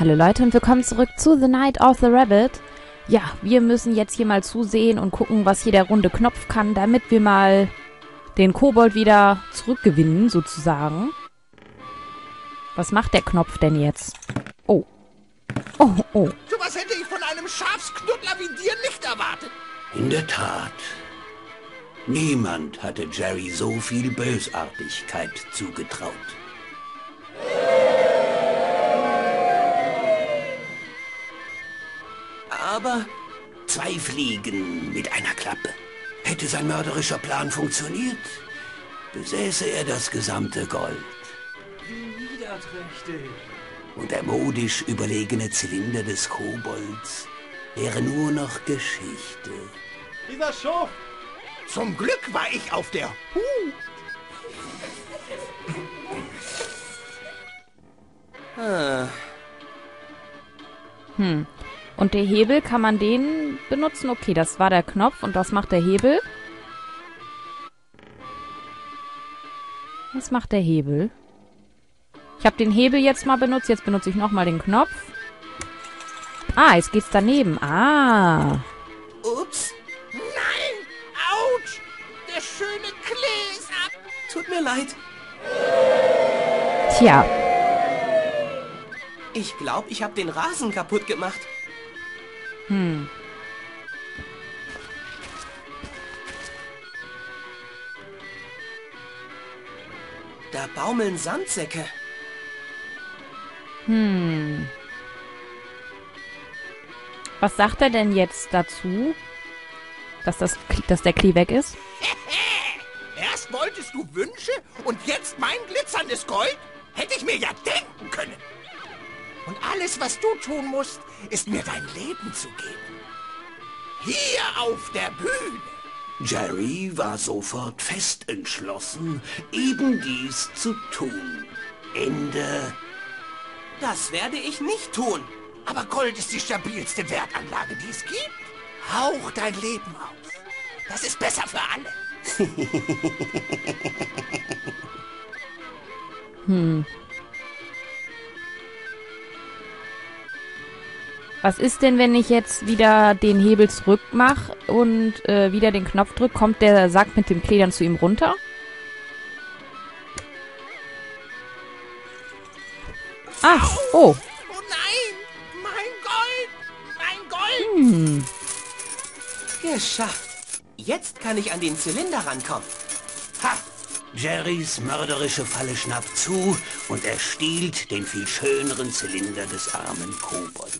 Hallo Leute und willkommen zurück zu The Night of the Rabbit. Ja, wir müssen jetzt hier mal zusehen und gucken, was hier der runde Knopf kann, damit wir mal den Kobold wieder zurückgewinnen, sozusagen. Was macht der Knopf denn jetzt? Oh. Oh, oh. So was hätte ich von einem Schafsknuddler wie dir nicht erwartet. In der Tat. Niemand hatte Jerry so viel Bösartigkeit zugetraut. Aber zwei Fliegen mit einer Klappe. Hätte sein mörderischer Plan funktioniert, besäße er das gesamte Gold. Wie niederträchtig. Und der modisch überlegene Zylinder des Kobolds wäre nur noch Geschichte. Dieser Schuft! Zum Glück war ich auf der Hut. Hm. Und der Hebel, kann man den benutzen? Okay, das war der Knopf. Und was macht der Hebel? Was macht der Hebel? Ich habe den Hebel jetzt mal benutzt. Jetzt benutze ich nochmal den Knopf. Ah, jetzt geht's daneben. Ah. Ups. Nein! Autsch! Der schöne Klee ist ab. Tut mir leid. Tja. Ich glaube, ich habe den Rasen kaputt gemacht. Hm. Da baumeln Sandsäcke. Hm. Was sagt er denn jetzt dazu? Dass, das, dass der Klee weg ist? Erst wolltest du Wünsche und jetzt mein glitzerndes Gold? Hätte ich mir ja denken können. Und alles, was du tun musst, ist mir dein Leben zu geben. Hier auf der Bühne. Jerry war sofort fest entschlossen, eben dies zu tun. Ende. Das werde ich nicht tun. Aber Gold ist die stabilste Wertanlage, die es gibt. Hauch dein Leben aus. Das ist besser für alle. Hm. Was ist denn, wenn ich jetzt wieder den Hebel zurück mache und äh, wieder den Knopf drücke? Kommt der Sack mit dem Klee dann zu ihm runter? Ach, oh. Oh nein! Mein Gold! Mein Gold! Hm. Geschafft. Jetzt kann ich an den Zylinder rankommen. Ha! Jerrys mörderische Falle schnappt zu und er stiehlt den viel schöneren Zylinder des armen Kobolds.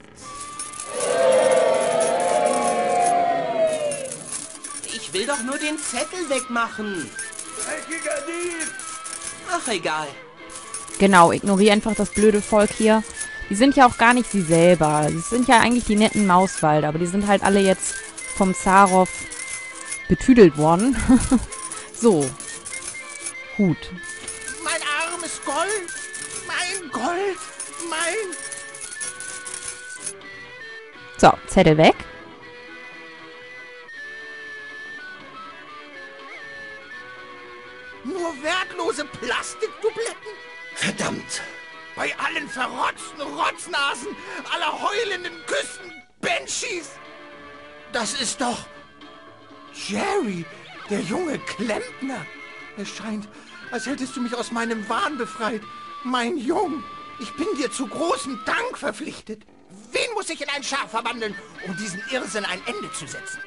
Ich will doch nur den Zettel wegmachen. Ach, egal. Genau, ignoriere einfach das blöde Volk hier. Die sind ja auch gar nicht sie selber. Das sind ja eigentlich die netten Mauswalder, aber die sind halt alle jetzt vom Zarov betüdelt worden. so. Hut. Mein armes Gold! Mein Gold! Mein... So, Zettel weg. Nur wertlose Plastikdubletten? Verdammt! Bei allen verrotzten Rotznasen, aller heulenden Küsten, Banshees! Das ist doch... Jerry, der junge Klempner. Es scheint, als hättest du mich aus meinem Wahn befreit. Mein Jung, ich bin dir zu großem Dank verpflichtet. Wen muss ich in ein Schaf verwandeln, um diesen Irrsinn ein Ende zu setzen?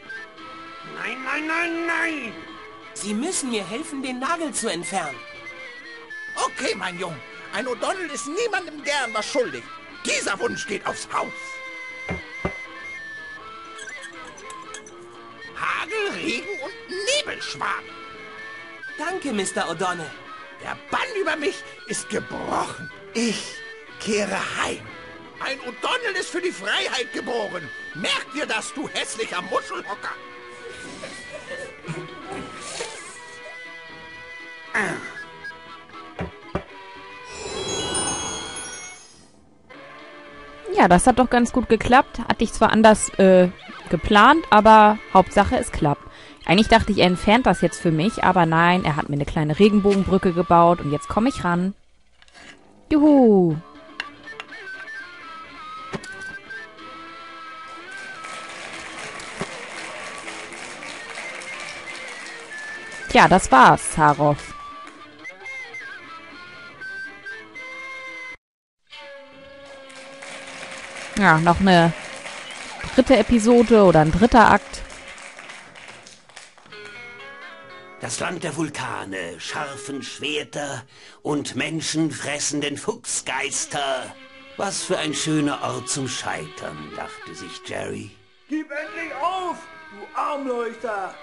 Nein, nein, nein, nein! Sie müssen mir helfen, den Nagel zu entfernen. Okay, mein Jung. Ein O'Donnell ist niemandem gern was schuldig. Dieser Wunsch geht aufs Haus. Hagel, Regen und Nebelschwan. Danke, Mr. O'Donnell. Der Bann über mich ist gebrochen. Ich kehre heim. Ein O'Donnell ist für die Freiheit geboren. Merk dir das, du hässlicher Muschelhocker. Ja, das hat doch ganz gut geklappt. Hatte ich zwar anders äh, geplant, aber Hauptsache es klappt. Eigentlich dachte ich, er entfernt das jetzt für mich, aber nein, er hat mir eine kleine Regenbogenbrücke gebaut und jetzt komme ich ran. Juhu! Ja, das war's, Sarov. Ja, noch eine dritte Episode oder ein dritter Akt. Das Land der Vulkane, scharfen Schwerter und menschenfressenden Fuchsgeister. Was für ein schöner Ort zum Scheitern, dachte sich Jerry. Gib endlich auf, du Armleuchter!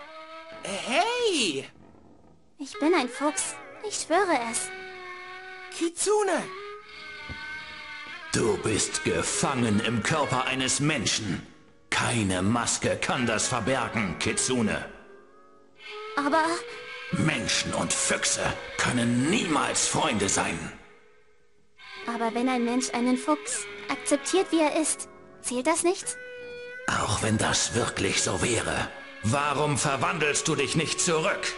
Hey! Ich bin ein Fuchs. Ich schwöre es. Kitsune! Du bist gefangen im Körper eines Menschen. Keine Maske kann das verbergen, Kitsune. Aber Menschen und Füchse können niemals Freunde sein. Aber wenn ein Mensch einen Fuchs akzeptiert, wie er ist, zählt das nicht? Auch wenn das wirklich so wäre. Warum verwandelst du dich nicht zurück?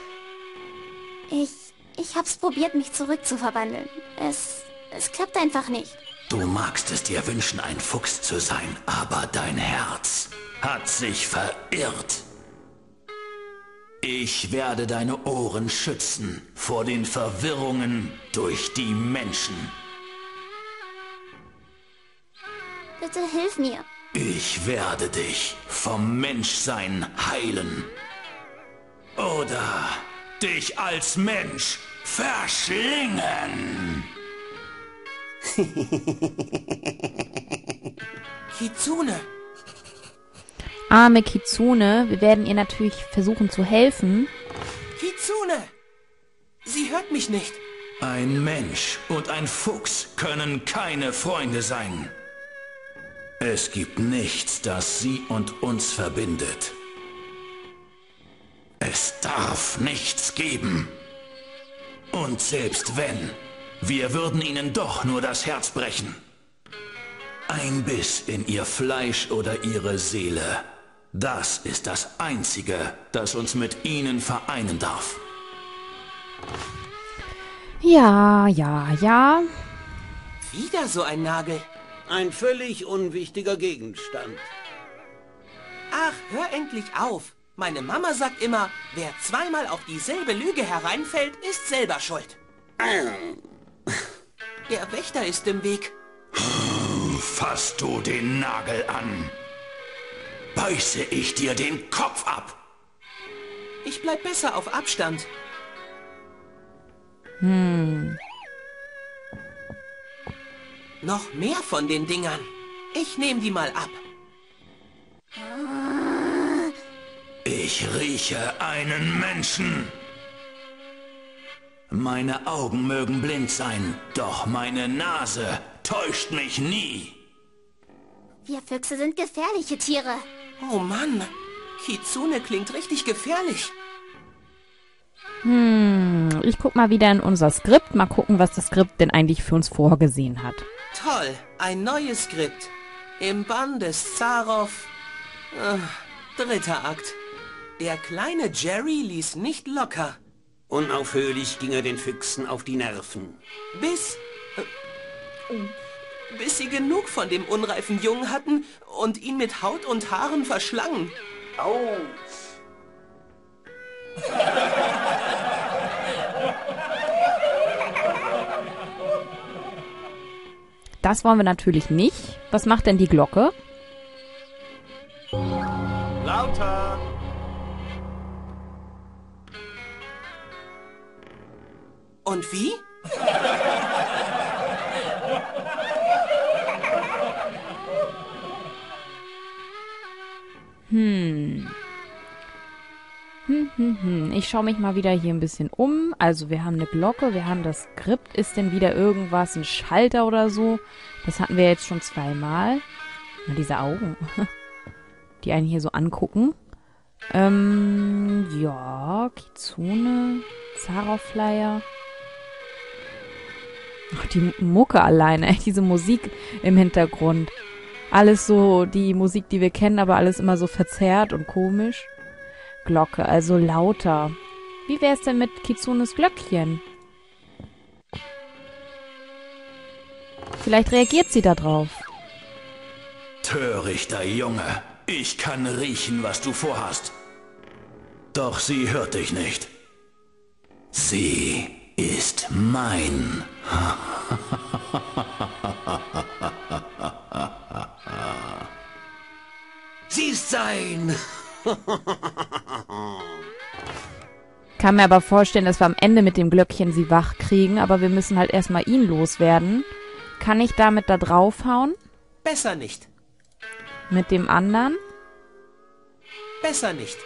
Ich, ich hab's probiert, mich zurückzuverwandeln. Es, es klappt einfach nicht. Du magst es dir wünschen, ein Fuchs zu sein, aber dein Herz hat sich verirrt. Ich werde deine Ohren schützen vor den Verwirrungen durch die Menschen. Bitte hilf mir. Ich werde dich vom Menschsein heilen. Oder dich als Mensch verschlingen. Kitsune! Arme Kitsune, wir werden ihr natürlich versuchen zu helfen. Kitsune! Sie hört mich nicht. Ein Mensch und ein Fuchs können keine Freunde sein. Es gibt nichts, das sie und uns verbindet. Es darf nichts geben. Und selbst wenn, wir würden ihnen doch nur das Herz brechen. Ein Biss in ihr Fleisch oder ihre Seele. Das ist das Einzige, das uns mit ihnen vereinen darf. Ja, ja, ja. Wieder so ein Nagel. Ein völlig unwichtiger Gegenstand. Ach, hör endlich auf. Meine Mama sagt immer, wer zweimal auf dieselbe Lüge hereinfällt, ist selber schuld. Der Wächter ist im Weg. Fass du den Nagel an. Beiße ich dir den Kopf ab. Ich bleib besser auf Abstand. Hm. Noch mehr von den Dingern. Ich nehm die mal ab. Ich rieche einen Menschen. Meine Augen mögen blind sein, doch meine Nase täuscht mich nie. Wir Füchse sind gefährliche Tiere. Oh Mann, Kitsune klingt richtig gefährlich. Hm, ich guck mal wieder in unser Skript. Mal gucken, was das Skript denn eigentlich für uns vorgesehen hat. Toll, ein neues Skript. Im Bann des Zarow. Äh, dritter Akt. Der kleine Jerry ließ nicht locker. Unaufhörlich ging er den Füchsen auf die Nerven. Bis... Äh, bis sie genug von dem unreifen Jungen hatten und ihn mit Haut und Haaren verschlangen. Das wollen wir natürlich nicht. Was macht denn die Glocke? Und wie? Hm, hm, ich schaue mich mal wieder hier ein bisschen um. Also wir haben eine Glocke, wir haben das Skript. Ist denn wieder irgendwas, ein Schalter oder so? Das hatten wir jetzt schon zweimal. Na, diese Augen, die einen hier so angucken. Ähm, ja, Kitsune, Zaroflyer. Ach, die Mucke alleine, diese Musik im Hintergrund. Alles so, die Musik, die wir kennen, aber alles immer so verzerrt und komisch. Glocke, also lauter. Wie wär's denn mit Kitsunes Glöckchen? Vielleicht reagiert sie da drauf. Törichter Junge, ich kann riechen, was du vorhast. Doch sie hört dich nicht. Sie ist mein. Sie ist sein. Kann mir aber vorstellen, dass wir am Ende mit dem Glöckchen sie wach kriegen, aber wir müssen halt erstmal ihn loswerden. Kann ich damit da draufhauen? Besser nicht. Mit dem anderen? Besser nicht.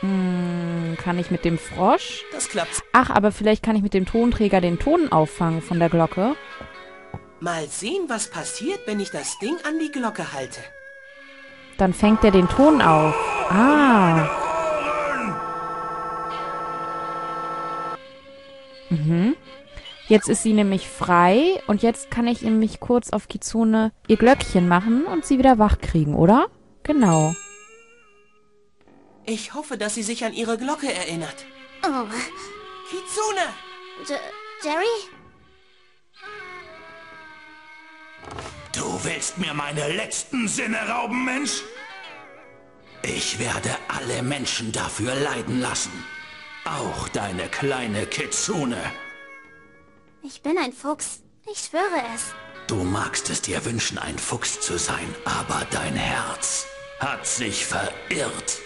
Hm, kann ich mit dem Frosch? Das klappt. Ach, aber vielleicht kann ich mit dem Tonträger den Ton auffangen von der Glocke. Mal sehen, was passiert, wenn ich das Ding an die Glocke halte. Dann fängt er den Ton auf. Ah. Mhm. Jetzt ist sie nämlich frei und jetzt kann ich nämlich kurz auf Kitsune ihr Glöckchen machen und sie wieder wach kriegen, oder? Genau. Ich hoffe, dass sie sich an ihre Glocke erinnert. Oh, Kitsune! J Jerry? Du willst mir meine letzten Sinne rauben, Mensch? Ich werde alle Menschen dafür leiden lassen. Auch deine kleine Kitsune. Ich bin ein Fuchs. Ich schwöre es. Du magst es dir wünschen, ein Fuchs zu sein, aber dein Herz hat sich verirrt.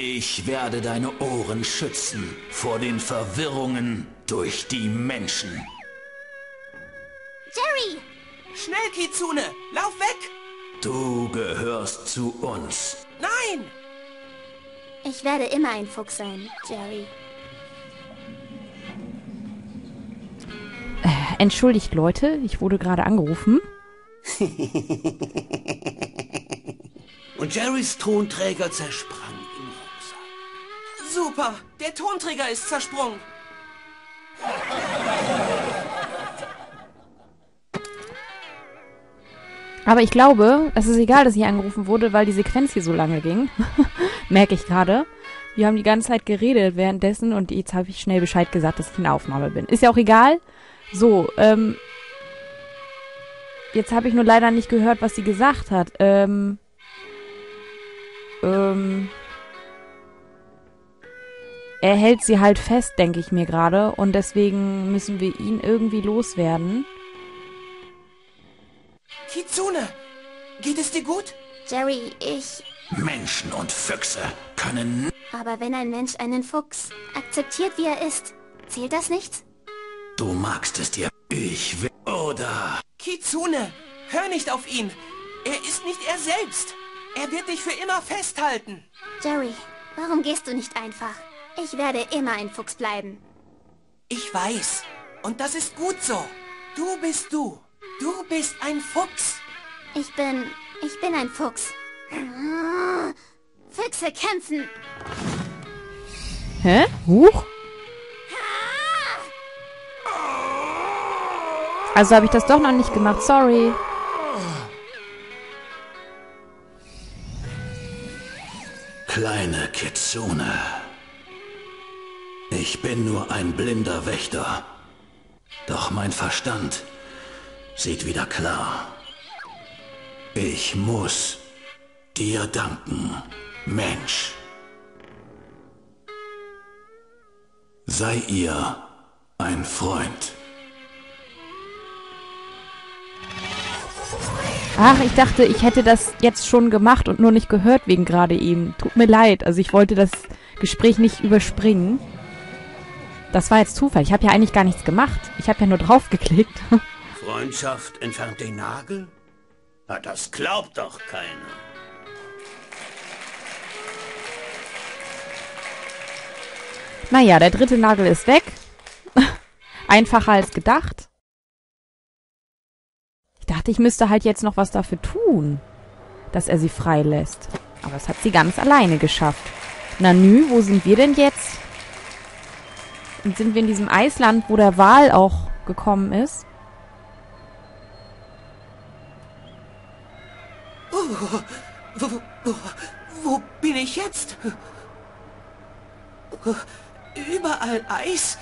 Ich werde deine Ohren schützen vor den Verwirrungen durch die Menschen. Jerry! Schnell, Kitsune! Lauf weg! Du gehörst zu uns. Nein! Ich werde immer ein Fuchs sein, Jerry. Entschuldigt, Leute, ich wurde gerade angerufen. Und Jerrys Tonträger zersprang. Super! Der Tonträger ist zersprungen. Aber ich glaube, es ist egal, dass hier angerufen wurde, weil die Sequenz hier so lange ging. Merke ich gerade. Wir haben die ganze Zeit geredet währenddessen und jetzt habe ich schnell Bescheid gesagt, dass ich in der Aufnahme bin. Ist ja auch egal. So, ähm. Jetzt habe ich nur leider nicht gehört, was sie gesagt hat. Ähm. Ähm. Er hält sie halt fest, denke ich mir gerade. Und deswegen müssen wir ihn irgendwie loswerden. Kitsune! Geht es dir gut? Jerry, ich... Menschen und Füchse können... Aber wenn ein Mensch einen Fuchs akzeptiert, wie er ist, zählt das nichts? Du magst es dir... Ich will... Oder... Kitsune! Hör nicht auf ihn! Er ist nicht er selbst! Er wird dich für immer festhalten! Jerry, warum gehst du nicht einfach? Ich werde immer ein Fuchs bleiben. Ich weiß. Und das ist gut so. Du bist du. Du bist ein Fuchs. Ich bin... ich bin ein Fuchs. Füchse kämpfen. Hä? Huch? Also habe ich das doch noch nicht gemacht, sorry. Kleine Kitsune. Ich bin nur ein blinder Wächter. Doch mein Verstand sieht wieder klar. Ich muss dir danken, Mensch. Sei ihr ein Freund. Ach, ich dachte, ich hätte das jetzt schon gemacht und nur nicht gehört wegen gerade ihm. Tut mir leid. Also ich wollte das Gespräch nicht überspringen. Das war jetzt Zufall. Ich habe ja eigentlich gar nichts gemacht. Ich habe ja nur draufgeklickt. Freundschaft entfernt den Nagel? Na, das glaubt doch keiner. naja, der dritte Nagel ist weg. Einfacher als gedacht. Ich dachte, ich müsste halt jetzt noch was dafür tun, dass er sie freilässt. Aber das hat sie ganz alleine geschafft. Nanü, wo sind wir denn jetzt? Und sind wir in diesem Eisland, wo der Wal auch gekommen ist? Wo, wo, wo bin ich jetzt? Überall Eis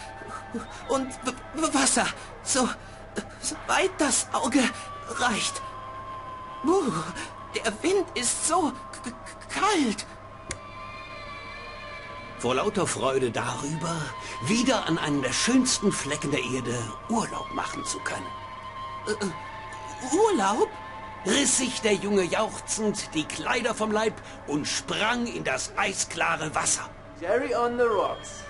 und Wasser. So, so weit das Auge reicht. Uh, der Wind ist so kalt. Vor lauter Freude darüber, wieder an einem der schönsten Flecken der Erde Urlaub machen zu können. Urlaub? riss sich der Junge jauchzend die Kleider vom Leib und sprang in das eisklare Wasser. Jerry on the rocks.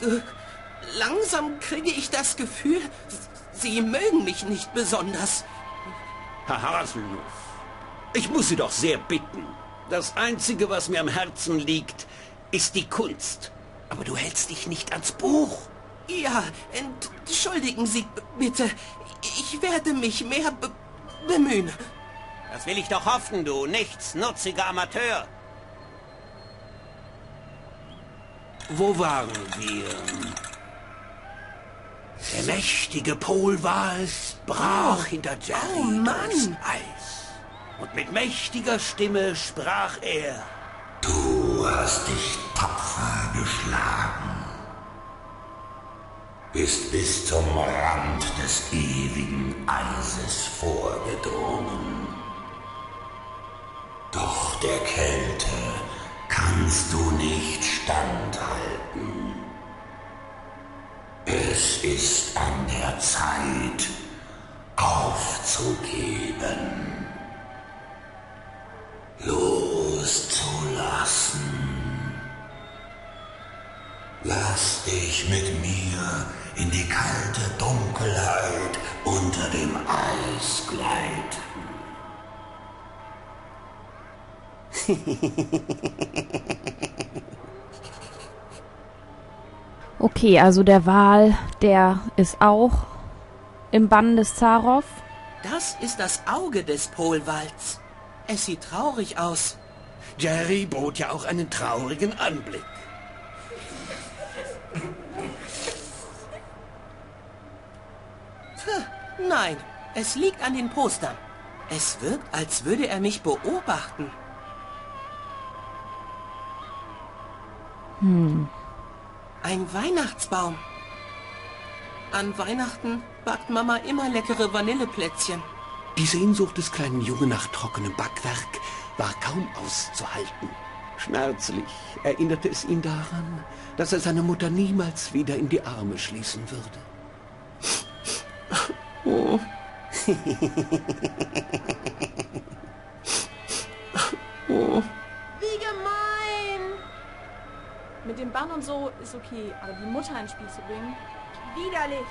Äh, Langsam kriege ich das Gefühl, Sie mögen mich nicht besonders. Herr Haselnuss, ich muss Sie doch sehr bitten. Das Einzige, was mir am Herzen liegt, ist die Kunst. Aber du hältst dich nicht ans Buch. Ja, entschuldigen Sie bitte. Ich werde mich mehr be bemühen. Das will ich doch hoffen, du nichtsnutziger Amateur. Wo waren wir? Der mächtige Polwal brach hinter Jerry oh Mann. Eis. Und mit mächtiger Stimme sprach er. Du hast dich tapfer geschlagen. Bist bis zum Rand des ewigen Eises vorgedrungen. Doch der Kälte kannst du nicht standhalten. Es ist an der Zeit, aufzugeben. Loszulassen. Lass dich mit mir in die kalte Dunkelheit unter dem Eis gleiten. Okay, also der Wal, der ist auch im Bann des Zarow. Das ist das Auge des Polwalds. Es sieht traurig aus. Jerry bot ja auch einen traurigen Anblick. Nein, es liegt an den Postern. Es wirkt, als würde er mich beobachten. Hm. Ein Weihnachtsbaum. An Weihnachten backt Mama immer leckere Vanilleplätzchen. Die Sehnsucht des kleinen Jungen nach trockenem Backwerk war kaum auszuhalten. Schmerzlich erinnerte es ihn daran, dass er seine Mutter niemals wieder in die Arme schließen würde. Oh. oh. Wie gemein! Mit dem Bann und so ist okay, aber die Mutter ins Spiel zu bringen, widerlich!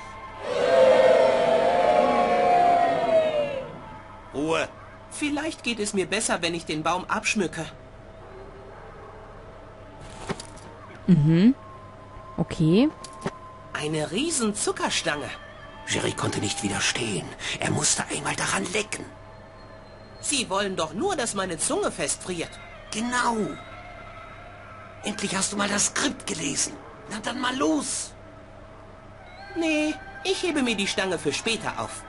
Ruhe! Vielleicht geht es mir besser, wenn ich den Baum abschmücke. Mhm. Okay. Eine riesen Zuckerstange. Jerry konnte nicht widerstehen. Er musste einmal daran lecken. Sie wollen doch nur, dass meine Zunge festfriert. Genau. Endlich hast du mal das Skript gelesen. Na dann mal los. Nee, ich hebe mir die Stange für später auf.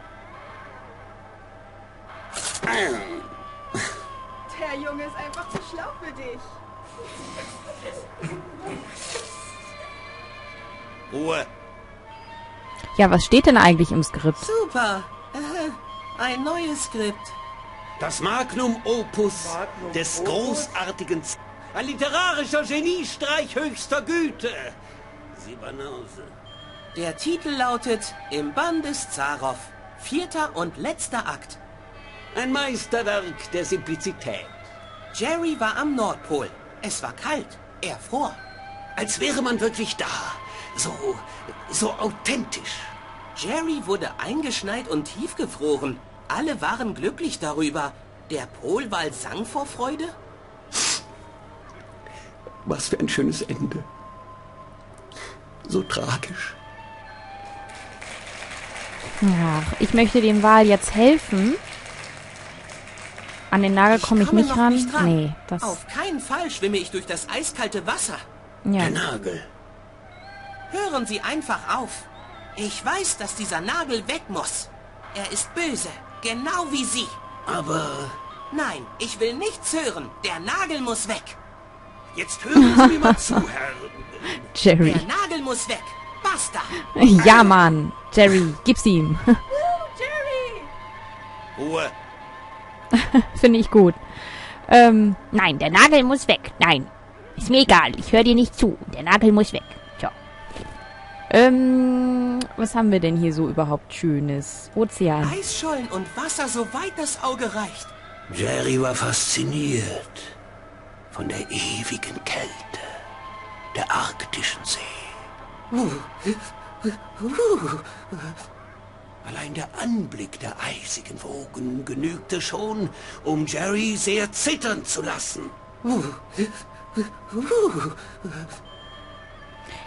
Der Junge ist einfach zu schlau für dich. Ruhe. Ja, was steht denn eigentlich im Skript? Super. Äh, ein neues Skript. Das Magnum Opus des großartigen... Z ein literarischer Geniestreich höchster Güte. Siebenause. Der Titel lautet Im Bann des Zarow. Vierter und letzter Akt. Ein Meisterwerk der Simplizität. Jerry war am Nordpol. Es war kalt. Er fror. Als wäre man wirklich da. So, so authentisch. Jerry wurde eingeschneit und tiefgefroren. Alle waren glücklich darüber. Der Polwal sang vor Freude. Was für ein schönes Ende. So tragisch. Ach, ich möchte dem Wal jetzt helfen. An den Nagel komme ich, komme nicht noch ran. nicht ran. Nee, das. Auf keinen Fall schwimme ich durch das eiskalte Wasser. Ja. Der Nagel. Hören Sie einfach auf. Ich weiß, dass dieser Nagel weg muss. Er ist böse, genau wie Sie. Aber Nein, ich will nichts hören. Der Nagel muss weg. jetzt hören Sie mir mal zu, Herr. Jerry. Der Nagel muss weg. Basta. Ja, Mann. Jerry, gib's ihm. Jerry! Ruhe. Finde ich gut. Ähm, nein, der Nagel muss weg. Nein. Ist mir egal. Ich höre dir nicht zu. Der Nagel muss weg. Tja. Ähm, was haben wir denn hier so überhaupt Schönes? Ozean. Eisschollen und Wasser, soweit das Auge reicht. Jerry war fasziniert von der ewigen Kälte der arktischen See. Allein der Anblick der eisigen Wogen genügte schon, um Jerry sehr zittern zu lassen.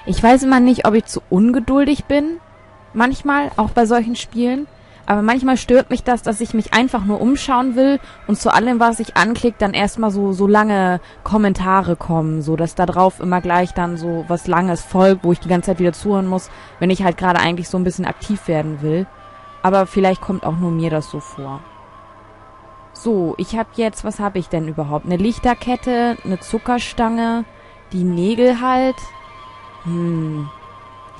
Ich weiß immer nicht, ob ich zu ungeduldig bin. Manchmal, auch bei solchen Spielen. Aber manchmal stört mich das, dass ich mich einfach nur umschauen will und zu allem, was ich anklicke, dann erstmal so, so lange Kommentare kommen, so dass da drauf immer gleich dann so was Langes folgt, wo ich die ganze Zeit wieder zuhören muss, wenn ich halt gerade eigentlich so ein bisschen aktiv werden will. Aber vielleicht kommt auch nur mir das so vor. So, ich habe jetzt, was habe ich denn überhaupt? Eine Lichterkette, eine Zuckerstange, die Nägel halt. Hm.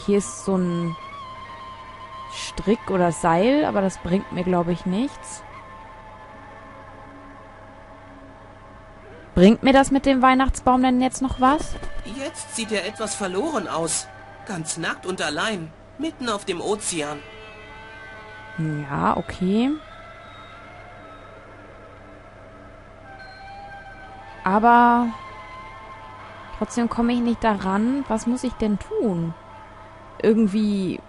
Hier ist so ein Strick oder Seil, aber das bringt mir, glaube ich, nichts. Bringt mir das mit dem Weihnachtsbaum denn jetzt noch was? Jetzt sieht er etwas verloren aus. Ganz nackt und allein, mitten auf dem Ozean. Ja, okay. Aber trotzdem komme ich nicht daran. Was muss ich denn tun? Irgendwie,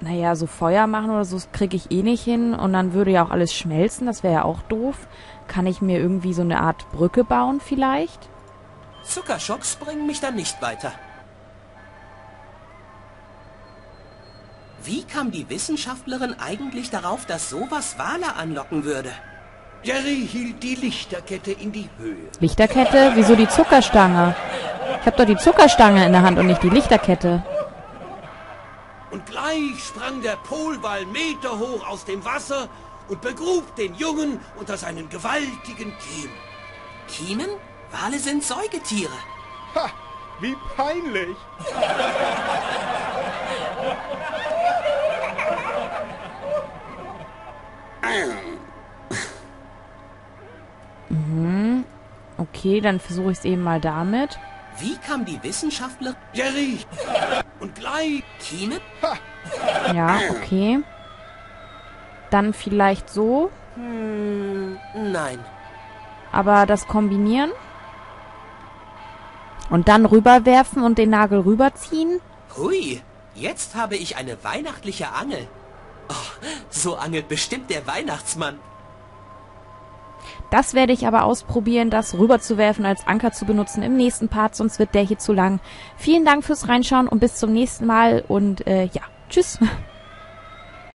naja, so Feuer machen oder so kriege ich eh nicht hin. Und dann würde ja auch alles schmelzen. Das wäre ja auch doof. Kann ich mir irgendwie so eine Art Brücke bauen vielleicht? Zuckerschocks bringen mich dann nicht weiter. Wie kam die Wissenschaftlerin eigentlich darauf, dass sowas Wale anlocken würde? Jerry hielt die Lichterkette in die Höhe. Lichterkette? Wieso die Zuckerstange? Ich habe doch die Zuckerstange in der Hand und nicht die Lichterkette. Und gleich sprang der Polwal meterhoch aus dem Wasser und begrub den Jungen unter seinen gewaltigen Kiemen. Kiemen? Wale sind Säugetiere. Ha, wie peinlich. Okay, dann versuche ich es eben mal damit. Wie kam die Wissenschaftlerin? Jerry! Und gleich Kiemen? Ja, okay. Dann vielleicht so. Hm, nein. Aber das kombinieren. Und dann rüberwerfen und den Nagel rüberziehen. Hui, jetzt habe ich eine weihnachtliche Angel. So angelt bestimmt der Weihnachtsmann. Das werde ich aber ausprobieren, das rüberzuwerfen, als Anker zu benutzen im nächsten Part, sonst wird der hier zu lang. Vielen Dank fürs Reinschauen und bis zum nächsten Mal und äh, ja, tschüss.